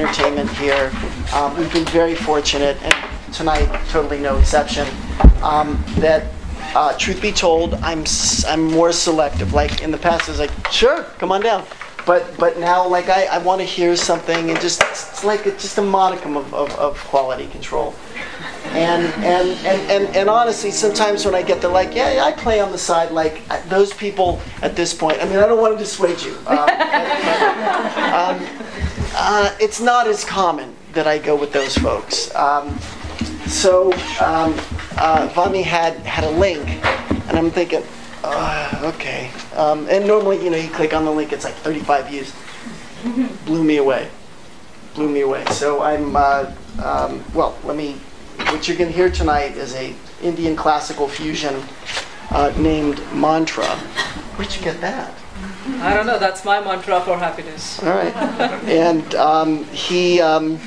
entertainment here. Um, we've been very fortunate, and tonight, totally no exception, um, that uh, truth be told, I'm I'm more selective. Like in the past, I was like, sure, come on down. But but now, like I, I want to hear something, and just it's like it's just a modicum of, of, of quality control. And, and, and, and, and honestly, sometimes when I get the like, yeah, yeah, I play on the side, like those people at this point, I mean, I don't want to dissuade you. Um, but, um, uh, it's not as common that I go with those folks. Um, so um, uh, Vami had, had a link, and I'm thinking, uh, okay. Um, and normally, you know, you click on the link, it's like 35 views. Blew me away. Blew me away. So I'm, uh, um, well, let me, what you're going to hear tonight is a Indian classical fusion uh, named Mantra. Where'd you get that? I don't know. That's my mantra for happiness. All right. And um, he, um,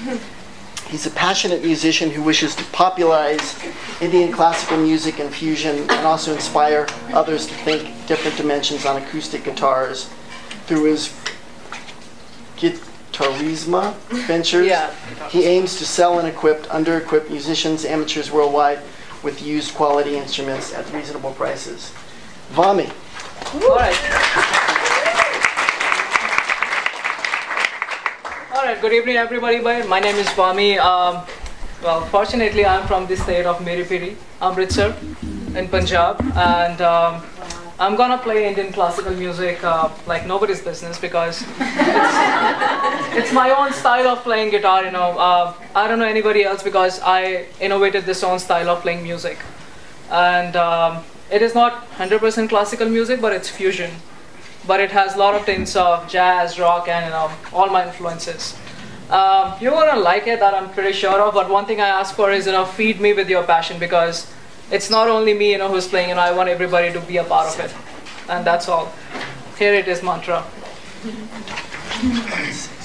he's a passionate musician who wishes to popularize Indian classical music and fusion and also inspire others to think different dimensions on acoustic guitars through his Guitarisma ventures. Yeah. He aims to sell and equip under-equipped musicians, amateurs worldwide with used quality instruments at reasonable prices. Vami. All right. All right. Good evening, everybody. My name is Vami. Um, well, fortunately, I'm from the state of Miripiri, Amritsar, in Punjab, and um, I'm gonna play Indian classical music uh, like nobody's business because it's, it's my own style of playing guitar. You know, uh, I don't know anybody else because I innovated this own style of playing music, and um, it is not 100% classical music, but it's fusion. But it has a lot of tints of jazz, rock, and you know all my influences. Um, you're gonna like it, that I'm pretty sure of. But one thing I ask for is, you know, feed me with your passion because it's not only me, you know, who's playing. You know, I want everybody to be a part of it, and that's all. Here it is, mantra.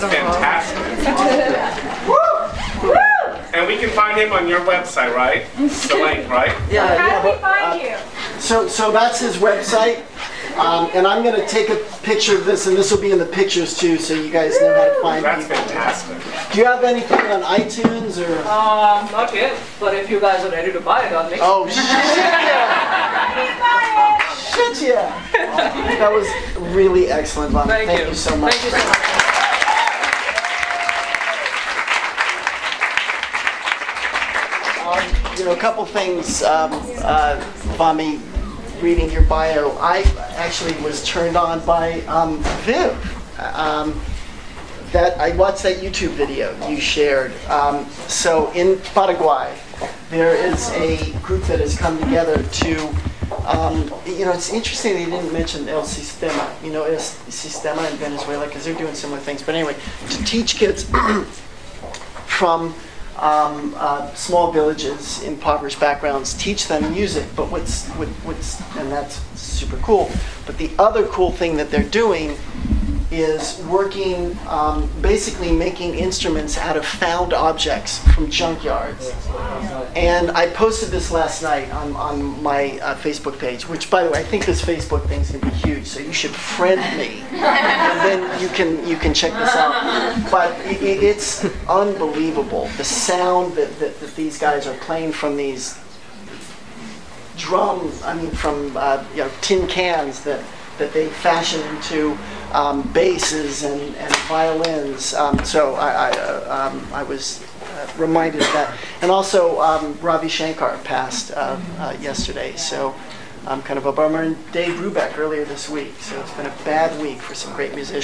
That was fantastic. And we can find him on your website, right? The link, right? Yeah, How yeah. do we But, find uh, you? so, so that's his website. Um, and I'm going to take a picture of this, and this will be in the pictures too, so you guys know how to find That's me. fantastic. Do you have anything on iTunes or? Um, not yet, but if you guys are ready to buy it, I'll make Oh shit! yeah. Shit yeah! That was really excellent, Bonnie. Thank, you. so much. Thank you so much. Um, you know, a couple things, um, uh, Vami, reading your bio, I actually was turned on by um, Viv. Um, that I watched that YouTube video you shared. Um, so in Paraguay, there is a group that has come together to, um, you know, it's interesting they didn't mention El Sistema, you know, El Sistema in Venezuela, because they're doing similar things. But anyway, to teach kids from um, uh, small villages, impoverished backgrounds, teach them music. But what's, what, what's, and that's super cool. But the other cool thing that they're doing is working, um, basically making instruments out of found objects from junkyards. And I posted this last night on, on my uh, Facebook page, which, by the way, I think this Facebook thing's gonna be huge, so you should friend me, and then you can you can check this out. But i i- it's unbelievable the sound that, that, that these guys are playing from these drum, I mean, from uh, you know tin cans that that they fashion into um, basses and, and violins. Um, so I I, uh, um, I was uh, reminded of that, and also um, Ravi Shankar passed uh, uh, yesterday. So. Um, kind of a bummer, and Dave Brubeck earlier this week. So it's been a bad week for some great musicians.